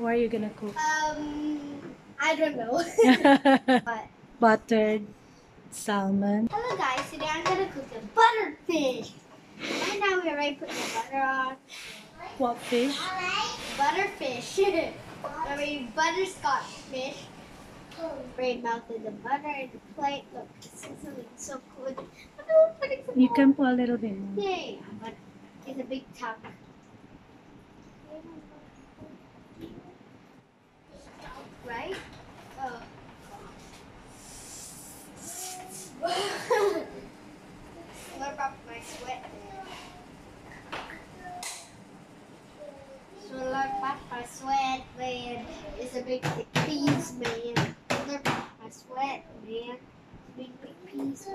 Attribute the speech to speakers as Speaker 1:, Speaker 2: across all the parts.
Speaker 1: What are you gonna cook?
Speaker 2: Um, I don't know. but
Speaker 1: Buttered salmon.
Speaker 2: hello guys, today I'm gonna cook a buttered fish. Right now we're already putting the butter on.
Speaker 1: What fish?
Speaker 2: Butterfish. I mean butterscotch fish. Braid melted the butter in the plate. Look, it's sizzling so good. I know, but
Speaker 1: You can put a little bit more.
Speaker 2: Yay! But it's a big tub. Right? Oh, my sweat. Slurp sweat, man. It's a big piece, man. Sweat, man. Big, piece,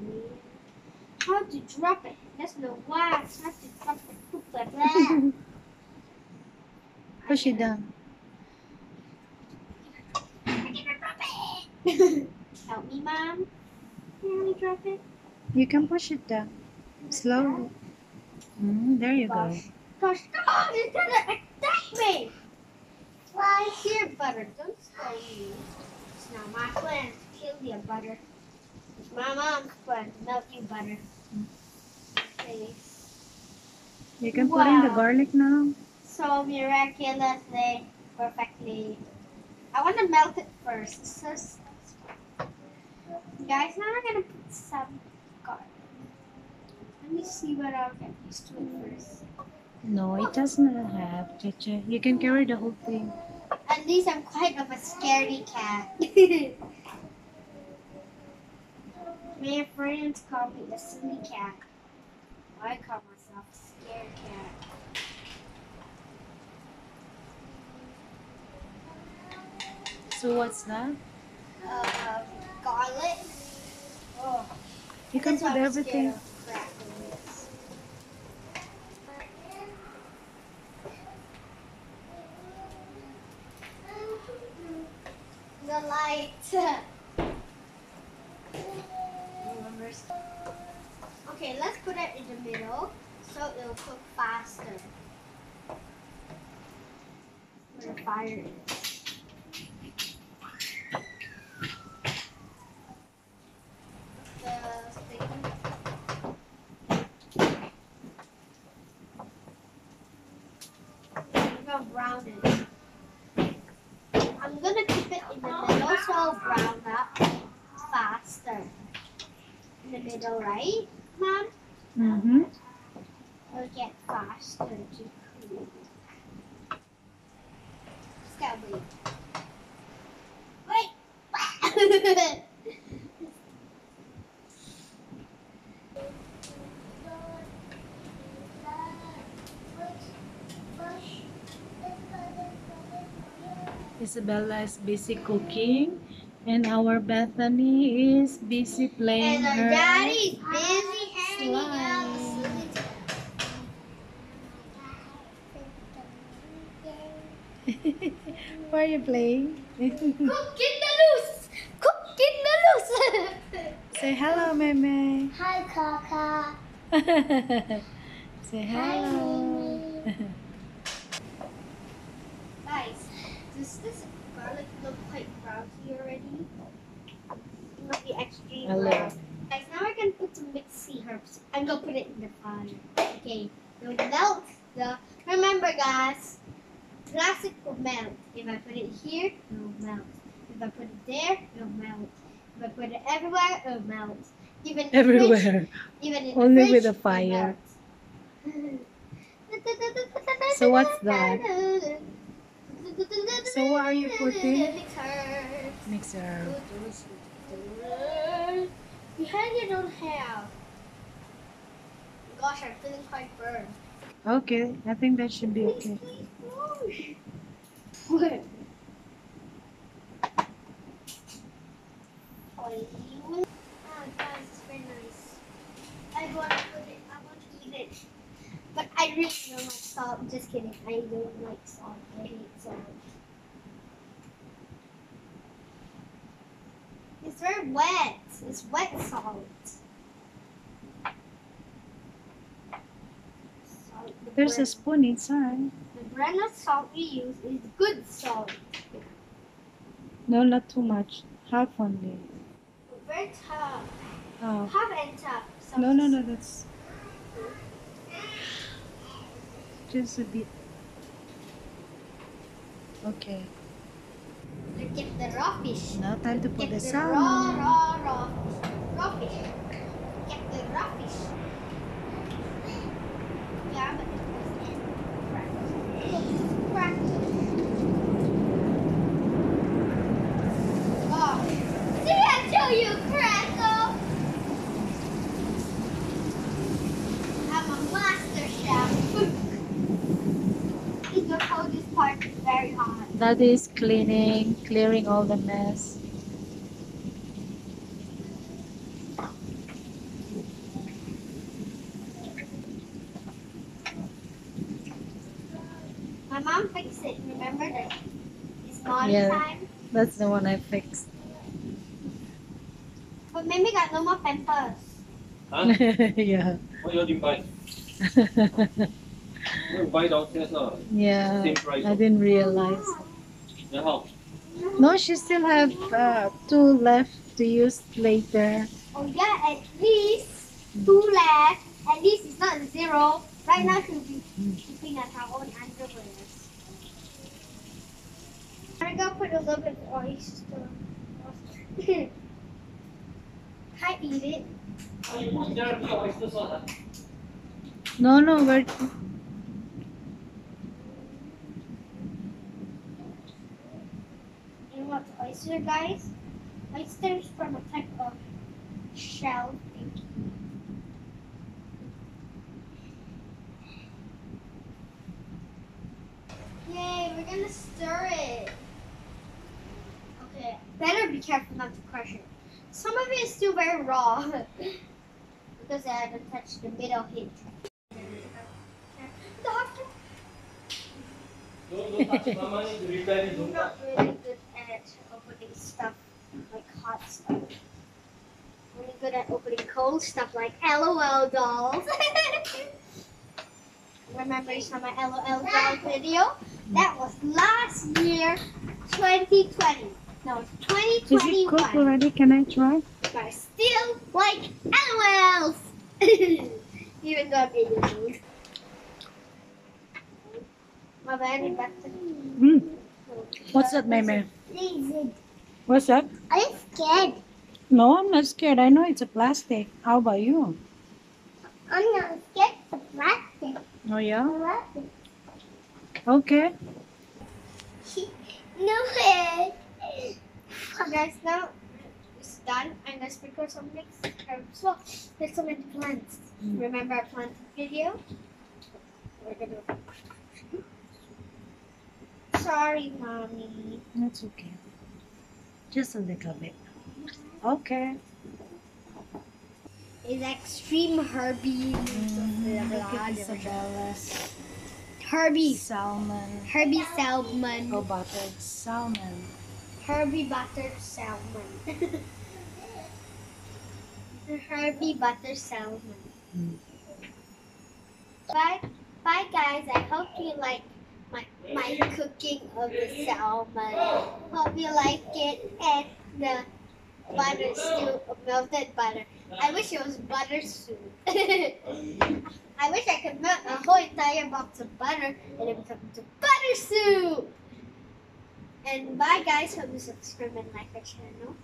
Speaker 2: man. How to drop it? That's no why. How to drop it? Poop like that.
Speaker 1: Push it down.
Speaker 2: I cannot drop it. Help me, mom. Can we drop it?
Speaker 1: You can push it down. Slowly. Mm, there you go.
Speaker 2: Gosh. It's gonna attack me! Fly here, butter. Don't scare me. It's not my plan to kill you, butter. It's my mom's plan to melt you, butter. Okay.
Speaker 1: You can put in the garlic now.
Speaker 2: So miraculously, perfectly. I want to melt it first. So, guys, now I'm gonna put some garlic. Let me see what I'll get used to it first.
Speaker 1: No, it oh. does not have, Chacha. You can carry the whole thing.
Speaker 2: At least I'm quite of a scaredy cat. My friends call me a silly cat. I call scared cat.
Speaker 1: So what's that?
Speaker 2: Uh, garlic. Oh,
Speaker 1: You can put everything.
Speaker 2: scared of crackling this. The light. the fire is. I'm gonna brown it. I'm gonna keep it in the middle so it'll brown up faster. In the middle, right, Mom?
Speaker 1: Mm-hmm.
Speaker 2: It'll get faster to cool. Just gotta wait. Wait!
Speaker 1: Isabella is busy cooking. And our Bethany is busy playing
Speaker 2: and our
Speaker 1: her.
Speaker 2: daddy's busy hanging out.
Speaker 1: Why are you playing?
Speaker 2: Cook in the loose! Cook in the loose!
Speaker 1: Say hello, Meme.
Speaker 2: Hi, Kaka.
Speaker 1: Say hello.
Speaker 2: Guys, does this garlic look quite browny already? It must be extreme
Speaker 1: Hello.
Speaker 2: brown. Guys, now we're gonna put some mixed sea herbs. I'm gonna put it in the fire. Okay, it'll melt the. Remember, guys, plastic will melt. If I put it here, it'll melt. If I put it there, it'll melt. If I put it everywhere. Even the fridge, even in
Speaker 1: Only
Speaker 2: the
Speaker 1: with a fire. So what's that? So what are you putting?
Speaker 2: Mixed herbs.
Speaker 1: Mixer.
Speaker 2: Behind you don't have. Gosh, I'm feeling quite burned.
Speaker 1: Okay, I think that should be okay.
Speaker 2: Please, please. Where? Oily. Guys, it's very nice. I want to put it. I want to eat it. But I really don't like salt. Just kidding. I don't like salt. I hate salt. It's very wet. It's wet salt.
Speaker 1: There's a spoon inside.
Speaker 2: The brand of salt we use is good salt.
Speaker 1: No, not too much. Half only.
Speaker 2: Tough.
Speaker 1: Oh.
Speaker 2: And
Speaker 1: No, no, no, that's just a bit. Okay.
Speaker 2: To get the raw fish.
Speaker 1: Now time to put the
Speaker 2: the raw,
Speaker 1: salmon.
Speaker 2: raw, raw fish. Raw fish. Get the raw fish. Yeah, but it was in crackers. Crackers. Oh. See, I show you crackle. I'm a master chef. Please don't hold this part is very hot.
Speaker 1: That is cleaning, clearing all the mess.
Speaker 2: My mom fixed it. Remember that? It's naughty
Speaker 1: Yeah.
Speaker 2: time.
Speaker 1: That's the one I fixed.
Speaker 2: But Mimi got no more pampers.
Speaker 3: Huh?
Speaker 1: yeah.
Speaker 3: Why you didn't buy? You buy downstairs now.
Speaker 1: yeah.
Speaker 3: Same price.
Speaker 1: I didn't realize.
Speaker 3: Then how?
Speaker 1: No, she still have uh, two left to use later.
Speaker 2: Oh yeah, at least two left. At least it's not zero. Right now she'll be keeping at her own underwear. I'm gonna put a little bit of oyster. Can I eat it?
Speaker 1: No, no, we're
Speaker 2: You know what's oyster, guys? Oysters from a type of shell thing. Yay, we're gonna stir it. Okay, better be careful not to crush it. Some of it is still very raw because I haven't touched the middle I'm not really good at opening stuff like hot stuff. Really good at opening cold stuff like LOL dolls. Remember you saw my LOL doll video? That was last year, 2020. No, it's
Speaker 1: Is it cooked
Speaker 2: 2021.
Speaker 1: already? Can I try?
Speaker 2: But I still like LOLs. Even though I'm 8 years. My very better.
Speaker 1: Mm. What's that, Meme? What's that?
Speaker 2: I'm scared.
Speaker 1: No, I'm not scared. I know it's a plastic. How about you?
Speaker 2: I'm not scared of plastic.
Speaker 1: Oh, yeah?
Speaker 2: Plastic.
Speaker 1: Okay.
Speaker 2: No. Guys, now it's done. I'm gonna sprinkle some mixed herbs. Well, there's so many plants.
Speaker 1: Mm.
Speaker 2: Remember our plant video? We're gonna. Sorry, mommy.
Speaker 1: That's okay. Just a little bit. Okay.
Speaker 2: It's extreme Herbie.
Speaker 1: Mm, look at Isabella's
Speaker 2: Herbie.
Speaker 1: salmon.
Speaker 2: Herbie salmon.
Speaker 1: Oh, buttered salmon.
Speaker 2: Herbie buttered salmon. Herbie butter salmon.
Speaker 1: Mm.
Speaker 2: Bye, bye guys. I hope you like my my cooking of the salmon. Hope you like it and the butter stew, melted butter. I wish it was butter soup. I wish I could melt a whole entire box of butter and it into butter soup. And bye guys, hope you subscribe and like our channel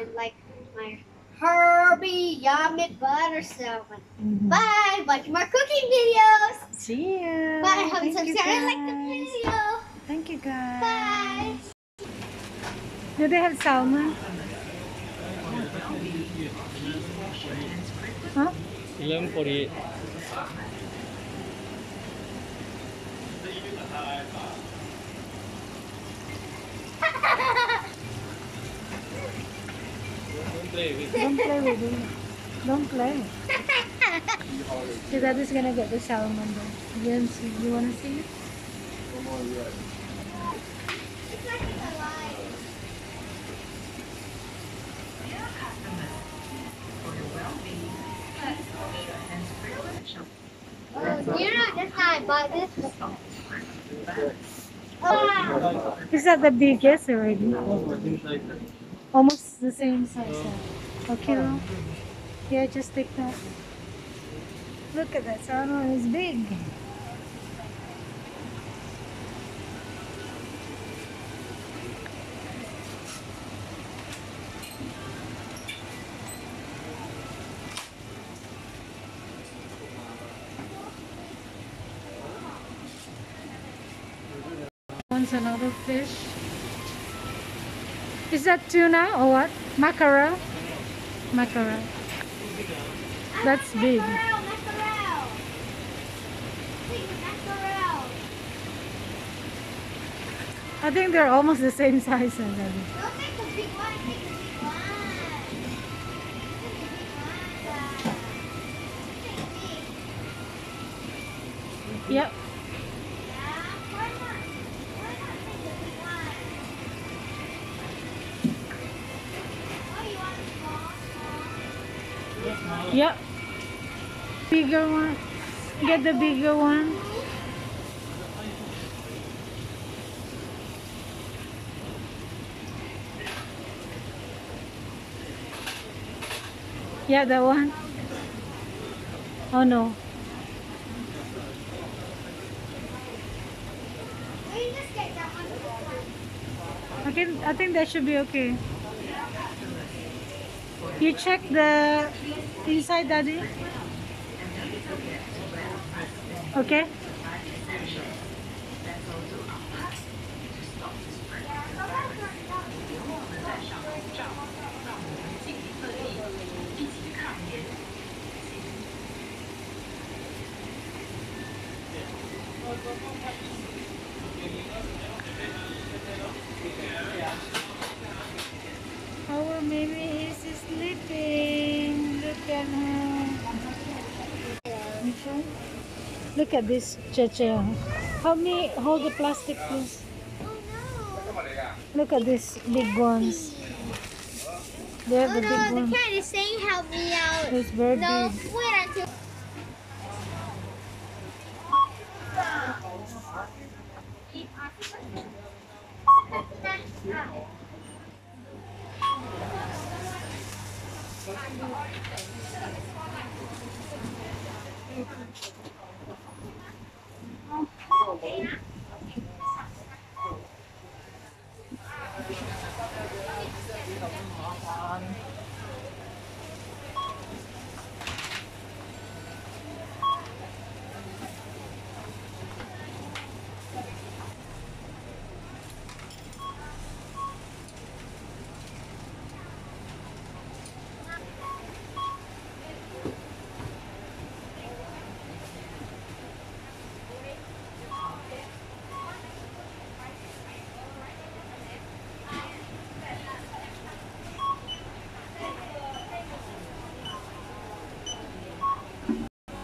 Speaker 2: and like my Herbie Yummy Butter Salmon.
Speaker 1: Mhm.
Speaker 2: Bye! Watch more cooking videos!
Speaker 1: See you.
Speaker 2: Bye! Hope you
Speaker 1: Thank you,
Speaker 2: subscribe and like the video!
Speaker 1: Thank you, guys.
Speaker 2: Bye!
Speaker 1: Do they have salmon? Huh?
Speaker 3: 1148. Don't play with
Speaker 1: Don't play with it. Don't play. So that is gonna get the salmon though. You wanna see, you wanna see it?
Speaker 2: It's like it's alive. Oh, you know, that's I bought this. Ah,
Speaker 1: Is that the biggest already? Almost the same size. huh? Oh. Okay? Yeah, just take that. Look at that salmon, it's big. Wants another fish. Is that tuna or what? Mackerel? Mackerel. That's big. I think they're almost the same size. Already.
Speaker 2: Don't
Speaker 1: Yep. Bigger one. Get the bigger one. Yeah, that one. Oh no. I I think that should be okay. You check the inside daddy? Okay? Okay. Look at this, Cheche. Help me Hold the plastic, please. Look at these big ones. They have
Speaker 2: oh,
Speaker 1: the big
Speaker 2: no, one.
Speaker 1: The
Speaker 2: cat is saying help me out.
Speaker 1: It's very
Speaker 2: no,
Speaker 1: big.
Speaker 2: Wait until. Thank you. Thank you.